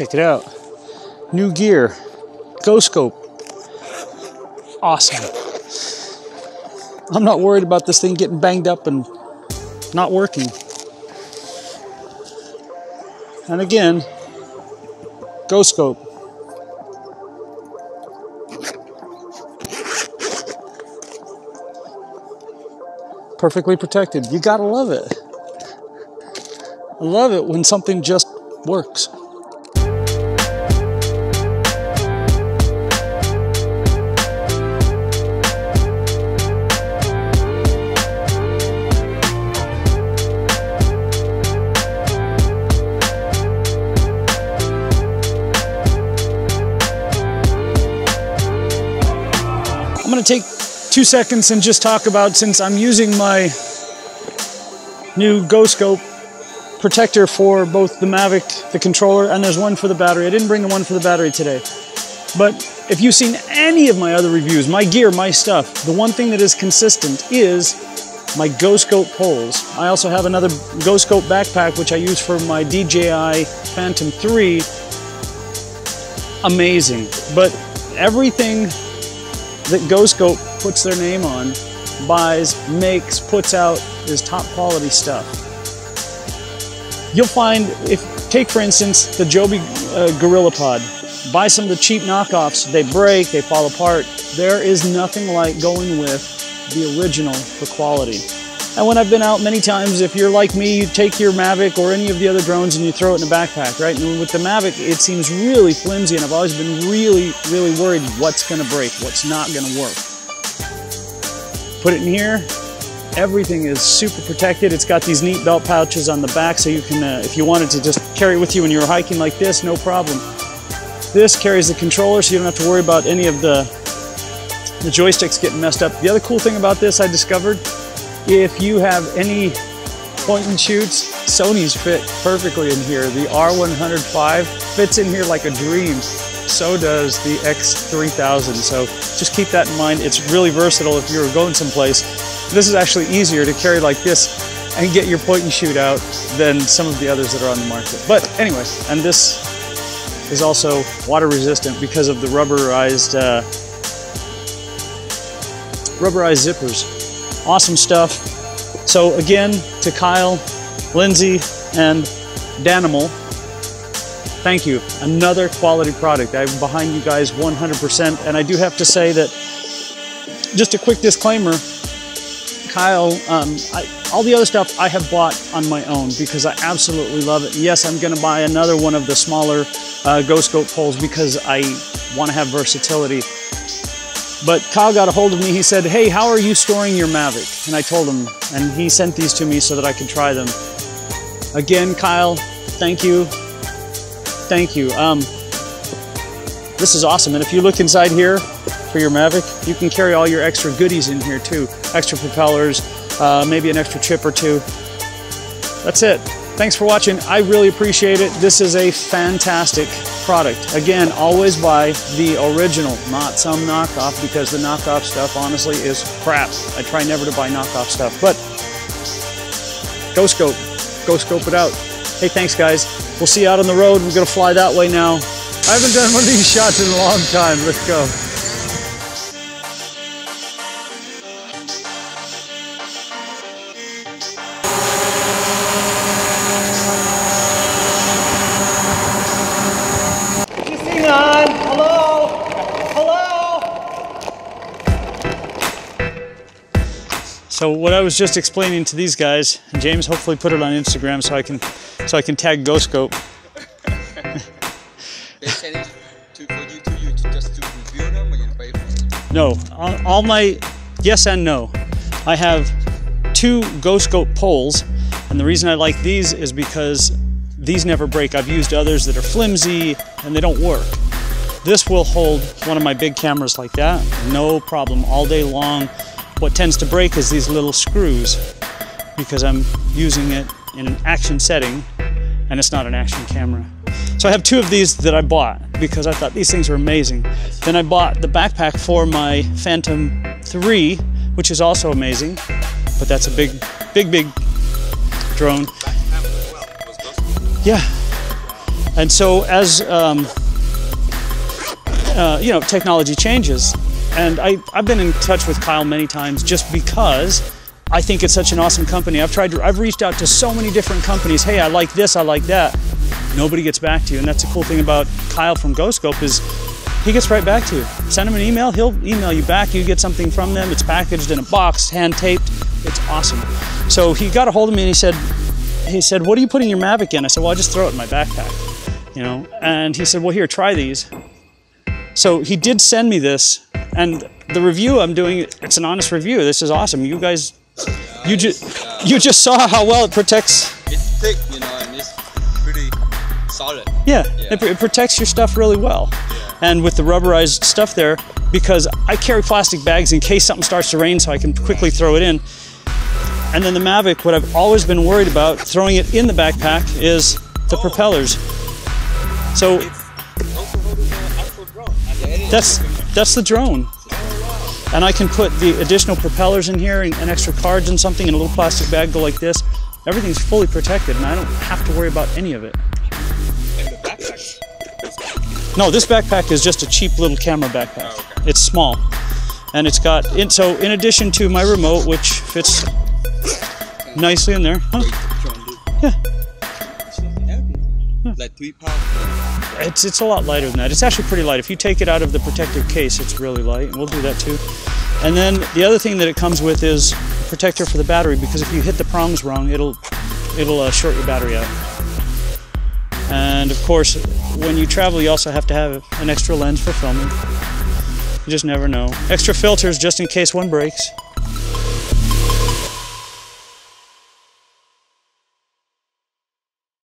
Check it out. New gear. Go scope. Awesome. I'm not worried about this thing getting banged up and not working. And again, go scope. Perfectly protected. You gotta love it. I love it when something just works. To take two seconds and just talk about since I'm using my new Go Scope protector for both the Mavic, the controller, and there's one for the battery. I didn't bring the one for the battery today. But if you've seen any of my other reviews, my gear, my stuff, the one thing that is consistent is my Go Scope poles. I also have another Go Scope backpack, which I use for my DJI Phantom 3. Amazing. But everything that Go puts their name on, buys, makes, puts out is top quality stuff. You'll find, if take for instance the Joby uh, Gorilla Pod, buy some of the cheap knockoffs, they break, they fall apart. There is nothing like going with the original for quality. And when I've been out many times, if you're like me, you take your Mavic or any of the other drones and you throw it in a backpack, right? And with the Mavic, it seems really flimsy, and I've always been really, really worried what's gonna break, what's not gonna work. Put it in here, everything is super protected. It's got these neat belt pouches on the back, so you can, uh, if you wanted to just carry it with you when you're hiking like this, no problem. This carries the controller, so you don't have to worry about any of the, the joysticks getting messed up. The other cool thing about this I discovered if you have any point and shoots, Sony's fit perfectly in here. The R105 fits in here like a dream. So does the X3000. So just keep that in mind. It's really versatile if you're going someplace. This is actually easier to carry like this and get your point and shoot out than some of the others that are on the market. But anyway, and this is also water resistant because of the rubberized uh, rubberized zippers. Awesome stuff. So again, to Kyle, Lindsay, and Danimal, thank you. Another quality product. I'm behind you guys 100%. And I do have to say that, just a quick disclaimer, Kyle, um, I, all the other stuff I have bought on my own because I absolutely love it. Yes, I'm going to buy another one of the smaller uh, Go Scope poles because I want to have versatility. But Kyle got a hold of me. He said, Hey, how are you storing your Mavic? And I told him, and he sent these to me so that I could try them. Again, Kyle, thank you. Thank you. Um, this is awesome. And if you look inside here for your Mavic, you can carry all your extra goodies in here too. Extra propellers, uh, maybe an extra chip or two. That's it. Thanks for watching. I really appreciate it. This is a fantastic product. Again, always buy the original, not some knockoff, because the knockoff stuff, honestly, is crap. I try never to buy knockoff stuff, but go scope. Go scope it out. Hey, thanks, guys. We'll see you out on the road. We're to fly that way now. I haven't done one of these shots in a long time. Let's go. So what I was just explaining to these guys, James hopefully put it on Instagram so I can so I can tag GoScope. They said it's to, for you to you just to review them or pay for? No, all, all my yes and no. I have two GoScope poles, and the reason I like these is because these never break. I've used others that are flimsy and they don't work. This will hold one of my big cameras like that, no problem, all day long. What tends to break is these little screws because I'm using it in an action setting and it's not an action camera. So I have two of these that I bought because I thought these things were amazing. Then I bought the backpack for my Phantom 3, which is also amazing, but that's a big, big, big drone. Yeah. And so as um, uh, you know, technology changes, and I, I've been in touch with Kyle many times just because I think it's such an awesome company. I've tried, to, I've reached out to so many different companies. Hey, I like this, I like that. Nobody gets back to you, and that's the cool thing about Kyle from GoScope is he gets right back to you. Send him an email, he'll email you back. You get something from them. It's packaged in a box, hand taped. It's awesome. So he got a hold of me and he said, he said, "What are you putting your Mavic in?" I said, "Well, I just throw it in my backpack." You know, and he said, "Well, here, try these." So he did send me this, and the review I'm doing, it's an honest review. This is awesome. You guys, you just you just saw how well it protects. It's thick, you know, and it's pretty solid. Yeah, Yeah. It, it protects your stuff really well. And with the rubberized stuff there, because I carry plastic bags in case something starts to rain, so I can quickly throw it in. And then the Mavic, what I've always been worried about throwing it in the backpack is the oh. propellers. So Also uh, the drone. And the editing that's that's the drone. And I can put the additional propellers in here and, and extra cards and something in a little plastic bag go like this. Everything's fully protected and I don't have to worry about any of it. and the backpack. No, this backpack is just a cheap little camera backpack. Oh, okay. It's small. And it's got, in, so in addition to my remote, which fits nicely in there, huh? Yeah. It's not heavy. Like three pounds. It's, it's a lot lighter than that. It's actually pretty light. If you take it out of the protective case, it's really light, and we'll do that too. And then the other thing that it comes with is a protector for the battery, because if you hit the prongs wrong, it'll it'll uh, short your battery out. And of course, when you travel, you also have to have an extra lens for filming. You just never know. Extra filters just in case one breaks.